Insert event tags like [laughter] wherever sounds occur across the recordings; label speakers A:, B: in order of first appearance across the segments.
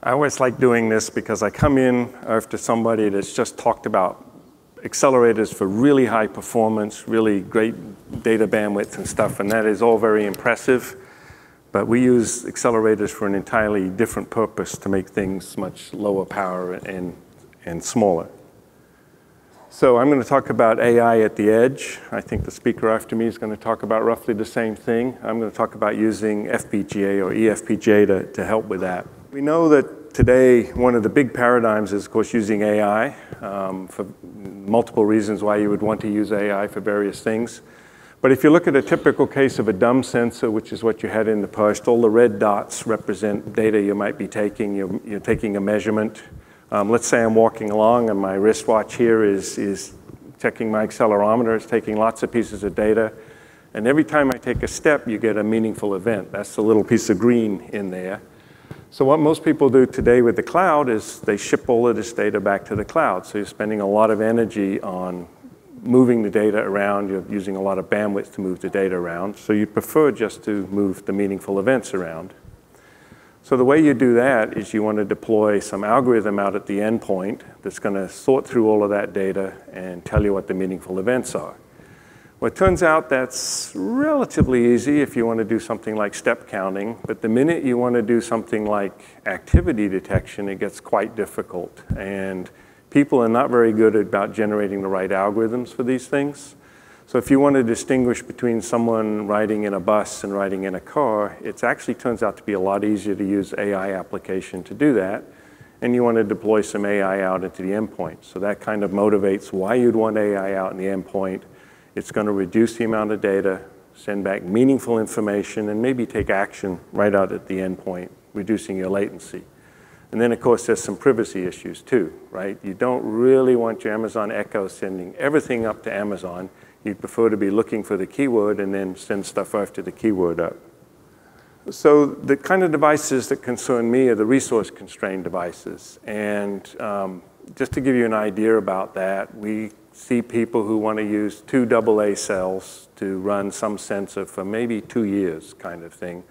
A: I always like doing this because I come in after somebody that's just talked about accelerators for really high performance, really great data bandwidth and stuff, and that is all very impressive. But we use accelerators for an entirely different purpose to make things much lower power and, and smaller. So I'm going to talk about AI at the edge. I think the speaker after me is going to talk about roughly the same thing. I'm going to talk about using FPGA or eFPGA to, to help with that. We know that today one of the big paradigms is, of course, using AI um, for multiple reasons why you would want to use AI for various things. But if you look at a typical case of a dumb sensor, which is what you had in the past, all the red dots represent data you might be taking. You're, you're taking a measurement. Um, let's say I'm walking along and my wristwatch here is, is checking my accelerometer. It's taking lots of pieces of data. And every time I take a step, you get a meaningful event. That's the little piece of green in there. So what most people do today with the cloud is they ship all of this data back to the cloud. So you're spending a lot of energy on moving the data around. You're using a lot of bandwidth to move the data around. So you prefer just to move the meaningful events around. So the way you do that is you want to deploy some algorithm out at the endpoint that's going to sort through all of that data and tell you what the meaningful events are. Well, it turns out that's relatively easy if you want to do something like step counting, but the minute you want to do something like activity detection, it gets quite difficult. And people are not very good about generating the right algorithms for these things. So if you want to distinguish between someone riding in a bus and riding in a car, it actually turns out to be a lot easier to use AI application to do that. And you want to deploy some AI out into the endpoint. So that kind of motivates why you'd want AI out in the endpoint it's going to reduce the amount of data, send back meaningful information, and maybe take action right out at the endpoint, reducing your latency. And then, of course, there's some privacy issues too, right? You don't really want your Amazon Echo sending everything up to Amazon. You'd prefer to be looking for the keyword and then send stuff after the keyword up. So the kind of devices that concern me are the resource-constrained devices. And um, just to give you an idea about that, we see people who want to use two AA cells to run some sensor for uh, maybe two years kind of thing.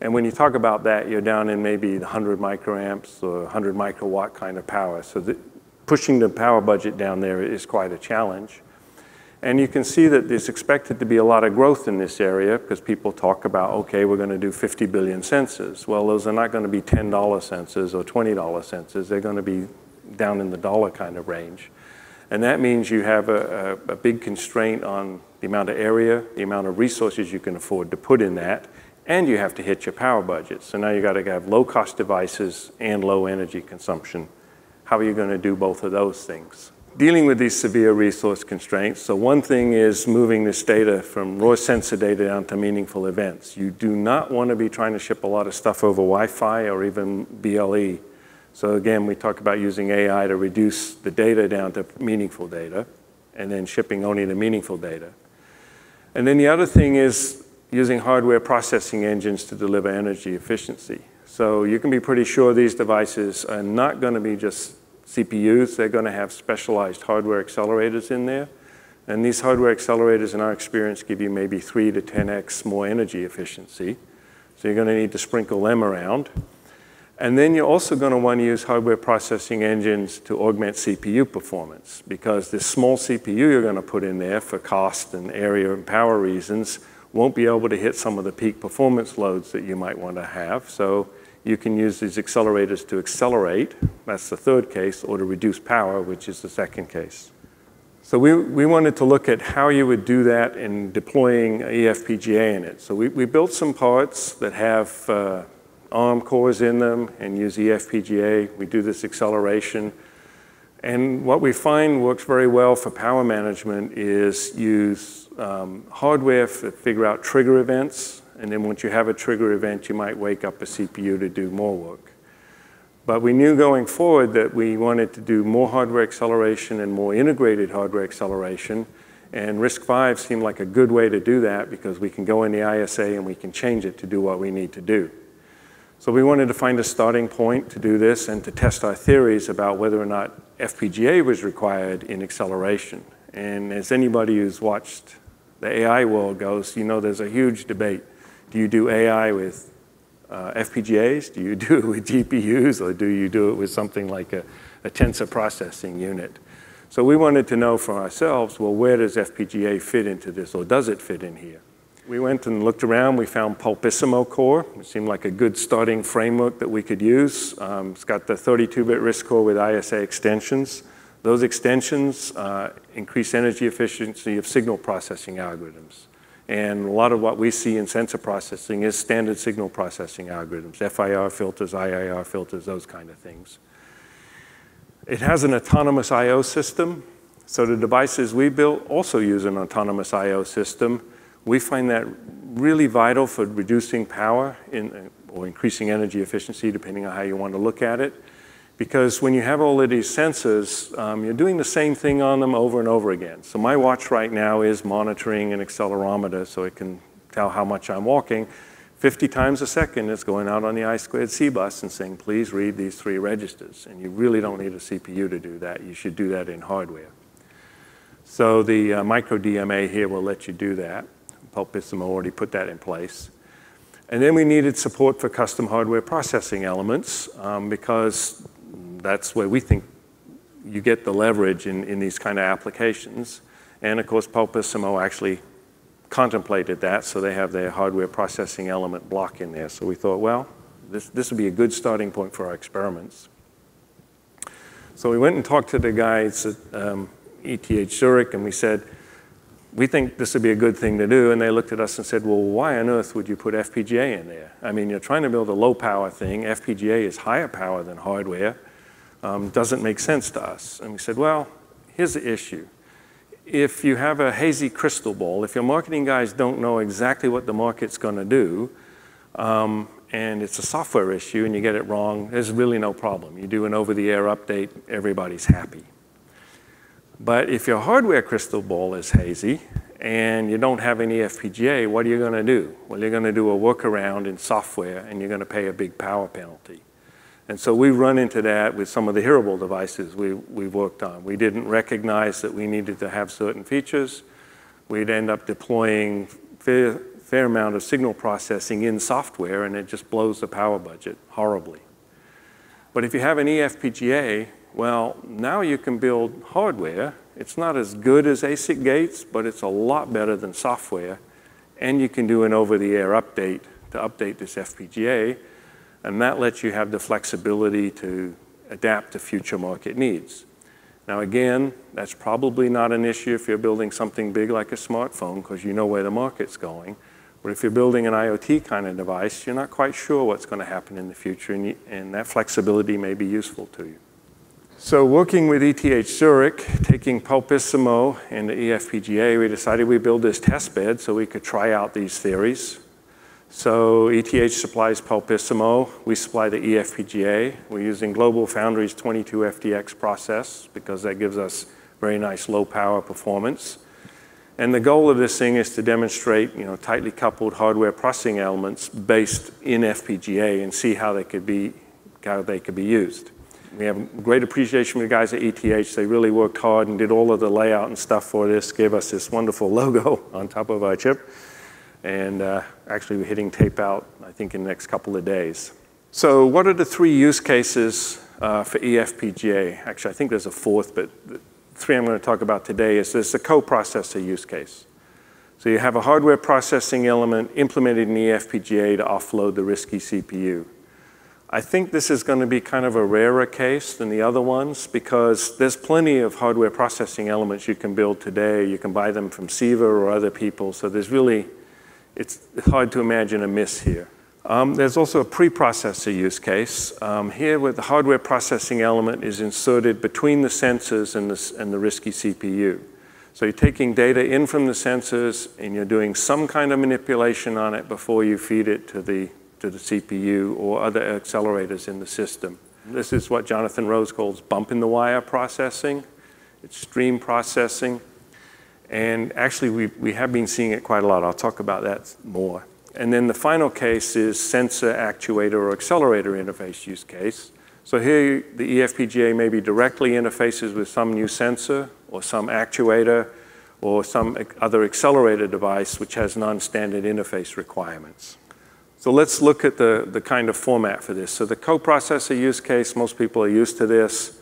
A: And when you talk about that, you're down in maybe 100 microamps or 100 microwatt kind of power. So the, pushing the power budget down there is quite a challenge. And you can see that there's expected to be a lot of growth in this area because people talk about, okay, we're going to do 50 billion sensors. Well, those are not going to be $10 sensors or $20 sensors. They're going to be down in the dollar kind of range. And that means you have a, a, a, big constraint on the amount of area, the amount of resources you can afford to put in that, and you have to hit your power budget. So now you've got to have low cost devices and low energy consumption. How are you going to do both of those things? Dealing with these severe resource constraints, so one thing is moving this data from raw sensor data down to meaningful events. You do not want to be trying to ship a lot of stuff over Wi-Fi or even BLE so again, we talk about using AI to reduce the data down to meaningful data and then shipping only the meaningful data. And then the other thing is using hardware processing engines to deliver energy efficiency. So you can be pretty sure these devices are not going to be just CPUs. They're going to have specialized hardware accelerators in there. And these hardware accelerators, in our experience, give you maybe 3 to 10x more energy efficiency. So you're going to need to sprinkle them around. And then you're also going to want to use hardware processing engines to augment CPU performance because this small CPU you're going to put in there for cost and area and power reasons won't be able to hit some of the peak performance loads that you might want to have. So you can use these accelerators to accelerate, that's the third case, or to reduce power, which is the second case. So we, we wanted to look at how you would do that in deploying eFPGA in it. So we, we built some parts that have uh, ARM cores in them and use eFPGA. We do this acceleration. And what we find works very well for power management is use um, hardware to figure out trigger events. And then once you have a trigger event, you might wake up a CPU to do more work. But we knew going forward that we wanted to do more hardware acceleration and more integrated hardware acceleration. And RISC-V seemed like a good way to do that because we can go in the ISA and we can change it to do what we need to do. So we wanted to find a starting point to do this and to test our theories about whether or not FPGA was required in acceleration. And as anybody who's watched the AI world goes, you know there's a huge debate. Do you do AI with uh, FPGAs? Do you [laughs] do it with GPUs, or do you do it with something like a, a tensor processing unit? So we wanted to know for ourselves, well, where does FPGA fit into this, or does it fit in here? We went and looked around. We found Pulpissimo Core. It seemed like a good starting framework that we could use. Um, it's got the 32-bit RISC core with ISA extensions. Those extensions uh, increase energy efficiency of signal processing algorithms. And a lot of what we see in sensor processing is standard signal processing algorithms, FIR filters, IIR filters, those kind of things. It has an autonomous I.O. system. So the devices we built also use an autonomous I.O. system. We find that really vital for reducing power in, or increasing energy efficiency, depending on how you want to look at it. Because when you have all of these sensors, um, you're doing the same thing on them over and over again. So my watch right now is monitoring an accelerometer so it can tell how much I'm walking. 50 times a second it's going out on the I squared C bus and saying, please read these three registers. And you really don't need a CPU to do that. You should do that in hardware. So the uh, micro DMA here will let you do that. Pulpissimo already put that in place. And then we needed support for custom hardware processing elements um, because that's where we think you get the leverage in, in these kind of applications. And of course, Pulpissimo actually contemplated that, so they have their hardware processing element block in there. So we thought, well, this, this would be a good starting point for our experiments. So we went and talked to the guys at um, ETH Zurich, and we said, we think this would be a good thing to do. And they looked at us and said, well, why on earth would you put FPGA in there? I mean, you're trying to build a low power thing. FPGA is higher power than hardware um, doesn't make sense to us. And we said, well, here's the issue. If you have a hazy crystal ball, if your marketing guys don't know exactly what the market's going to do, um, and it's a software issue and you get it wrong, there's really no problem. You do an over-the-air update, everybody's happy. But if your hardware crystal ball is hazy and you don't have any FPGA, what are you going to do? Well, you're going to do a workaround in software and you're going to pay a big power penalty. And so we run into that with some of the hearable devices we, we've worked on. We didn't recognize that we needed to have certain features. We'd end up deploying fair, fair amount of signal processing in software, and it just blows the power budget horribly. But if you have an eFPGA, well, now you can build hardware. It's not as good as ASIC gates, but it's a lot better than software. And you can do an over-the-air update to update this FPGA and that lets you have the flexibility to adapt to future market needs. Now again, that's probably not an issue if you're building something big like a smartphone because you know where the market's going. But if you're building an IoT kind of device, you're not quite sure what's going to happen in the future, and, you, and that flexibility may be useful to you. So working with ETH Zurich, taking Pulpissimo and the eFPGA, we decided we'd build this test bed so we could try out these theories. So ETH supplies Pulpissimo. We supply the eFPGA. We're using GlobalFoundries 22FDX process because that gives us very nice low power performance. And the goal of this thing is to demonstrate, you know, tightly coupled hardware processing elements based in FPGA and see how they could be, how they could be used. We have great appreciation for the guys at ETH. They really worked hard and did all of the layout and stuff for this, gave us this wonderful [laughs] logo on top of our chip. And uh, actually, we're hitting tape out, I think, in the next couple of days. So what are the three use cases uh, for eFPGA? Actually, I think there's a fourth, but the three I'm going to talk about today is there's the coprocessor use case. So you have a hardware processing element implemented in eFPGA to offload the RISC-V CPU. I think this is going to be kind of a rarer case than the other ones because there's plenty of hardware processing elements you can build today. You can buy them from CEVA or other people, so there's really it's hard to imagine a miss here. Um, there's also a preprocessor use case. Um, here, where the hardware processing element is inserted between the sensors and the, and the RISC-V CPU. So you're taking data in from the sensors and you're doing some kind of manipulation on it before you feed it to the, to the CPU or other accelerators in the system. This is what Jonathan Rose calls bump in the wire processing. It's stream processing. And actually, we, we have been seeing it quite a lot. I'll talk about that more. And then the final case is sensor, actuator, or accelerator interface use case. So here, the eFPGA maybe directly interfaces with some new sensor or some actuator or some other accelerator device which has non-standard interface requirements. So let's look at the, the kind of format for this. So the coprocessor use case, most people are used to this.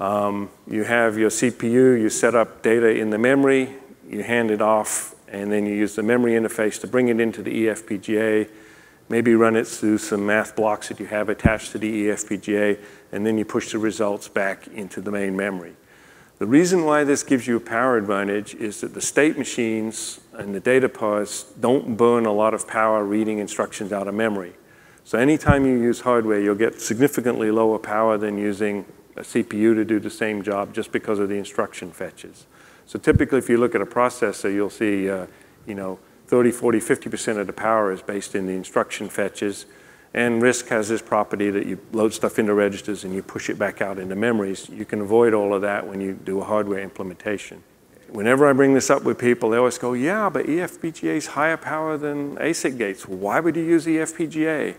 A: Um, you have your CPU, you set up data in the memory, you hand it off, and then you use the memory interface to bring it into the eFPGA, maybe run it through some math blocks that you have attached to the eFPGA, and then you push the results back into the main memory. The reason why this gives you a power advantage is that the state machines and the data paths don't burn a lot of power reading instructions out of memory. So anytime you use hardware, you'll get significantly lower power than using a CPU to do the same job just because of the instruction fetches. So typically, if you look at a processor, you'll see, uh, you know, 30, 40, 50% of the power is based in the instruction fetches. And RISC has this property that you load stuff into registers and you push it back out into memories. You can avoid all of that when you do a hardware implementation. Whenever I bring this up with people, they always go, yeah, but eFPGA is higher power than ASIC gates. Why would you use eFPGA?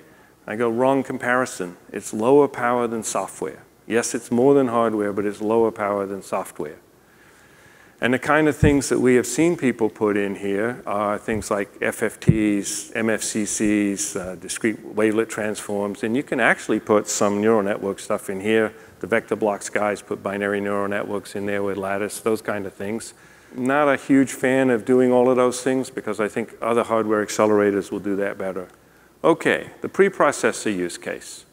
A: I go, wrong comparison. It's lower power than software. Yes, it's more than hardware, but it's lower power than software. And the kind of things that we have seen people put in here are things like FFTs, MFCCs, uh, discrete wavelet transforms, and you can actually put some neural network stuff in here. The VectorBlox guys put binary neural networks in there with Lattice, those kind of things. Not a huge fan of doing all of those things because I think other hardware accelerators will do that better. Okay, the preprocessor use case.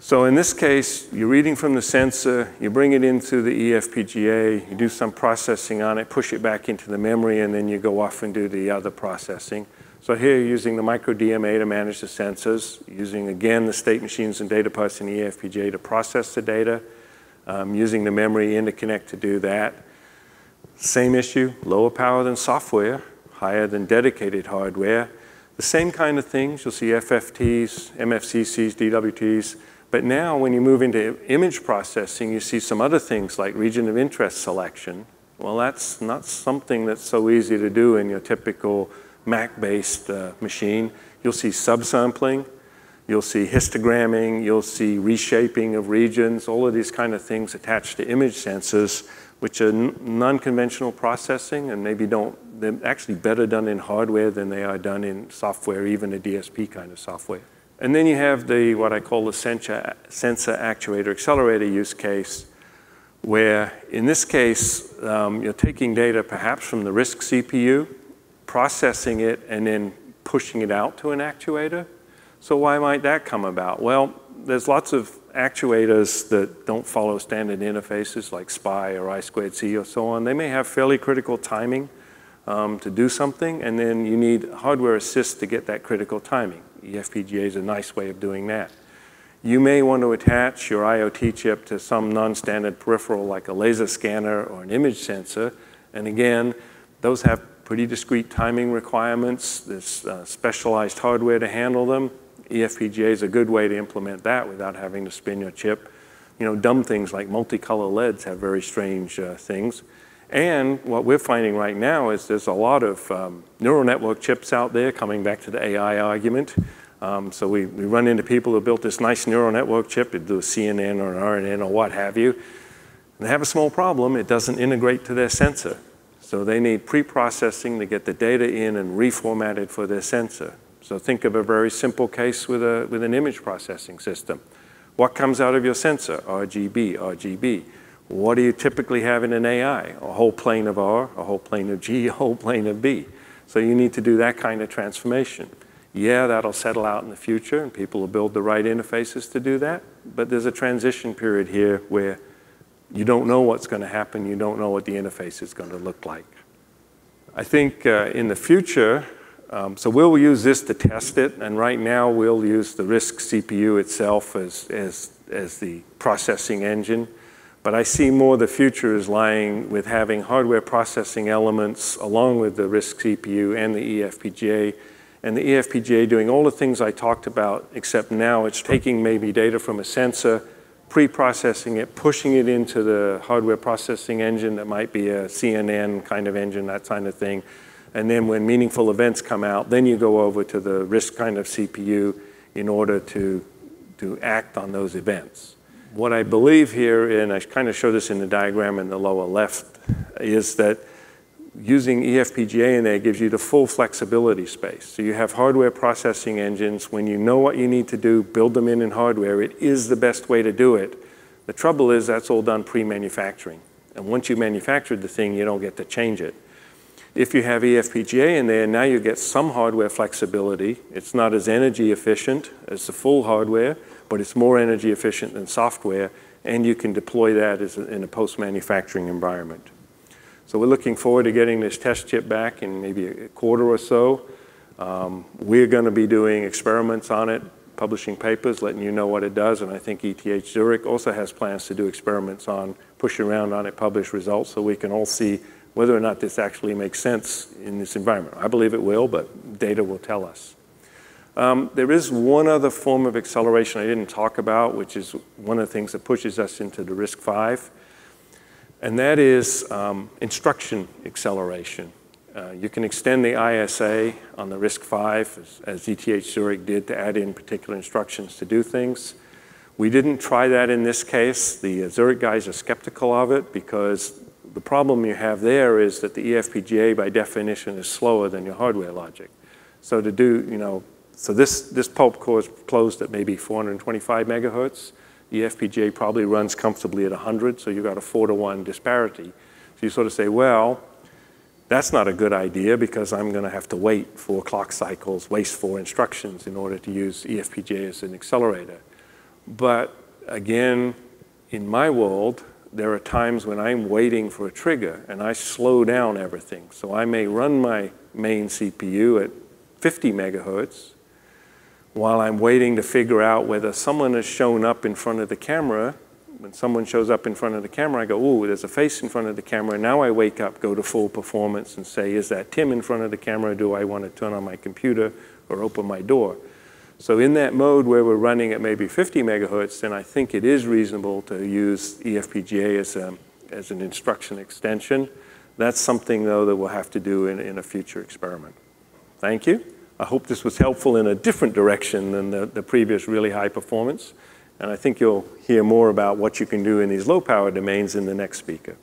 A: So in this case, you're reading from the sensor, you bring it into the eFPGA, you do some processing on it, push it back into the memory, and then you go off and do the other processing. So here you're using the micro DMA to manage the sensors, using again the state machines and data paths in the eFPGA to process the data, um, using the memory interconnect to do that. Same issue, lower power than software, higher than dedicated hardware. The same kind of things, you'll see FFTs, MFCCs, DWTs, but now when you move into image processing, you see some other things like region of interest selection. Well, that's not something that's so easy to do in your typical MAC-based uh, machine. You'll see subsampling, you'll see histogramming, you'll see reshaping of regions, all of these kind of things attached to image sensors, which are non-conventional processing and maybe don't, they're actually better done in hardware than they are done in software, even a DSP kind of software. And then you have the, what I call the sensor, sensor actuator accelerator use case, where in this case, um, you're taking data perhaps from the RISC CPU, processing it, and then pushing it out to an actuator. So why might that come about? Well, there's lots of actuators that don't follow standard interfaces like SPI or I2C or so on. They may have fairly critical timing um, to do something, and then you need hardware assist to get that critical timing. eFPGA is a nice way of doing that. You may want to attach your IoT chip to some non-standard peripheral like a laser scanner or an image sensor, and again, those have pretty discrete timing requirements. There's uh, specialized hardware to handle them. eFPGA is a good way to implement that without having to spin your chip. You know, dumb things like multicolor LEDs have very strange uh, things. And what we're finding right now is there's a lot of um, neural network chips out there, coming back to the AI argument. Um, so we, we run into people who built this nice neural network chip, to do a CNN or an RNN or what have you. And they have a small problem, it doesn't integrate to their sensor. So they need pre-processing to get the data in and reformatted for their sensor. So think of a very simple case with, a, with an image processing system. What comes out of your sensor? RGB, RGB. What do you typically have in an AI? A whole plane of R, a whole plane of G, [laughs] a whole plane of B. So you need to do that kind of transformation. Yeah, that'll settle out in the future and people will build the right interfaces to do that. But there's a transition period here where you don't know what's going to happen. You don't know what the interface is going to look like. I think uh, in the future, um, so we'll use this to test it. And right now we'll use the RISC CPU itself as, as, as the processing engine. But I see more the future is lying with having hardware processing elements along with the RISC CPU and the eFPGA. And the eFPGA doing all the things I talked about, except now it's taking maybe data from a sensor, pre-processing it, pushing it into the hardware processing engine that might be a CNN kind of engine, that kind of thing. And then when meaningful events come out, then you go over to the RISC kind of CPU in order to, to act on those events. What I believe here, and I kind of show this in the diagram in the lower left, is that using eFPGA in there gives you the full flexibility space. So you have hardware processing engines. When you know what you need to do, build them in in hardware. It is the best way to do it. The trouble is that's all done pre-manufacturing. And once you've manufactured the thing, you don't get to change it. If you have eFPGA in there, now you get some hardware flexibility. It's not as energy efficient as the full hardware, but it's more energy efficient than software, and you can deploy that a, in a post-manufacturing environment. So we're looking forward to getting this test chip back in maybe a quarter or so. Um, we're going to be doing experiments on it, publishing papers, letting you know what it does, and I think ETH Zurich also has plans to do experiments on, push around on it, publish results, so we can all see whether or not this actually makes sense in this environment. I believe it will, but data will tell us. Um, there is one other form of acceleration I didn't talk about, which is one of the things that pushes us into the RISC-V, and that is um, instruction acceleration. Uh, you can extend the ISA on the RISC-V, as, as ETH Zurich did, to add in particular instructions to do things. We didn't try that in this case. The uh, Zurich guys are skeptical of it because the problem you have there is that the eFPGA, by definition, is slower than your hardware logic. So to do, you know, so this, this PULP core is closed at maybe 425 megahertz. The FPGA probably runs comfortably at 100, so you've got a four to one disparity. So you sort of say, well, that's not a good idea because I'm going to have to wait four clock cycles, waste four instructions in order to use eFPGA as an accelerator. But again, in my world, there are times when I'm waiting for a trigger and I slow down everything. So I may run my main CPU at 50 megahertz while I'm waiting to figure out whether someone has shown up in front of the camera. When someone shows up in front of the camera, I go, ooh, there's a face in front of the camera. Now I wake up, go to full performance and say, is that Tim in front of the camera? Do I want to turn on my computer or open my door? So in that mode where we're running at maybe 50 megahertz, then I think it is reasonable to use eFPGA as, a, as an instruction extension. That's something, though, that we'll have to do in, in a future experiment. Thank you. I hope this was helpful in a different direction than the, the previous really high performance. And I think you'll hear more about what you can do in these low power domains in the next speaker.